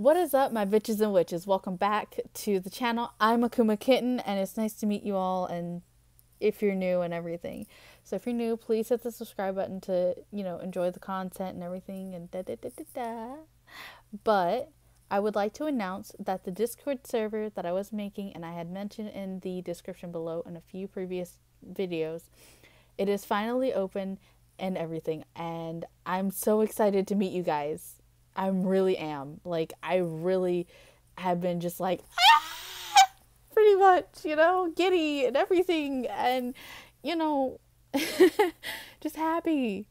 What is up, my bitches and witches? Welcome back to the channel. I'm Akuma Kitten, and it's nice to meet you all. And if you're new and everything, so if you're new, please hit the subscribe button to you know enjoy the content and everything. And da da da da da. But I would like to announce that the Discord server that I was making, and I had mentioned in the description below in a few previous videos, it is finally open and everything. And I'm so excited to meet you guys. I really am. Like, I really have been just like, ah! pretty much, you know, giddy and everything. And, you know, just happy.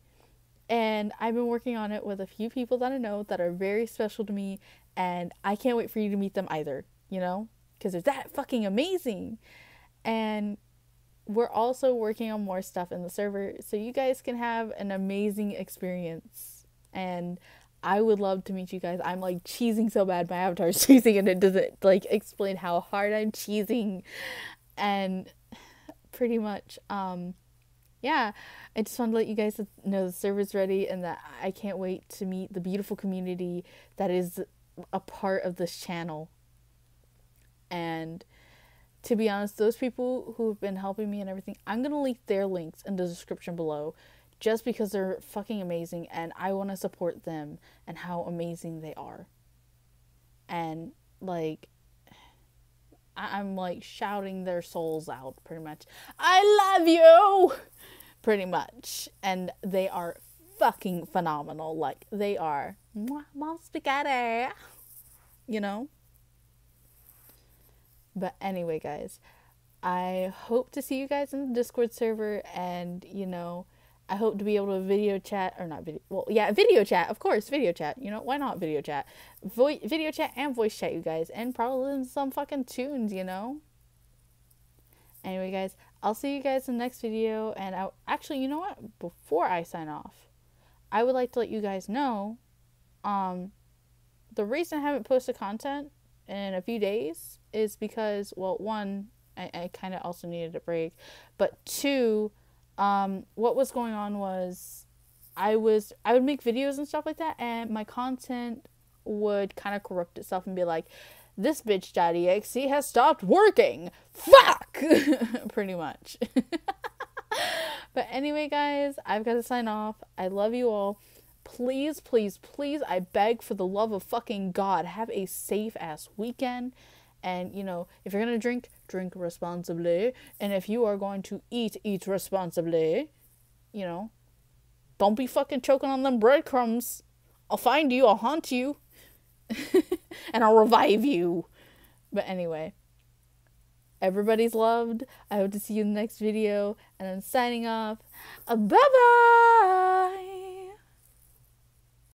And I've been working on it with a few people that I know that are very special to me. And I can't wait for you to meet them either, you know, because they're that fucking amazing. And we're also working on more stuff in the server so you guys can have an amazing experience. And I would love to meet you guys. I'm like cheesing so bad. My avatar is cheesing and it doesn't like explain how hard I'm cheesing. And pretty much, um, yeah, I just want to let you guys know the server's ready and that I can't wait to meet the beautiful community that is a part of this channel. And to be honest, those people who've been helping me and everything, I'm going to leave their links in the description below just because they're fucking amazing and I want to support them and how amazing they are. And like, I'm like shouting their souls out pretty much. I love you! Pretty much. And they are fucking phenomenal. Like, they are. Mom spaghetti! You know? But anyway, guys, I hope to see you guys in the Discord server and, you know, I hope to be able to video chat or not video. Well, yeah, video chat, of course, video chat. You know, why not video chat? Vo- video chat and voice chat, you guys, and probably some fucking tunes, you know. Anyway, guys, I'll see you guys in the next video. And I actually, you know what? Before I sign off, I would like to let you guys know, um, the reason I haven't posted content in a few days is because, well, one, I, I kind of also needed a break, but two, um, what was going on was I was I would make videos and stuff like that, and my content would kind of corrupt itself and be like, "This bitch daddy bitch.exe has stopped working. Fuck!" Pretty much. but anyway, guys, I've got to sign off. I love you all. Please, please, please, I beg for the love of fucking God, have a safe ass weekend. And you know, if you're gonna drink, drink responsibly. And if you are going to eat, eat responsibly. You know, don't be fucking choking on them breadcrumbs. I'll find you, I'll haunt you, and I'll revive you. But anyway, everybody's loved. I hope to see you in the next video. And I'm signing off. Bye bye!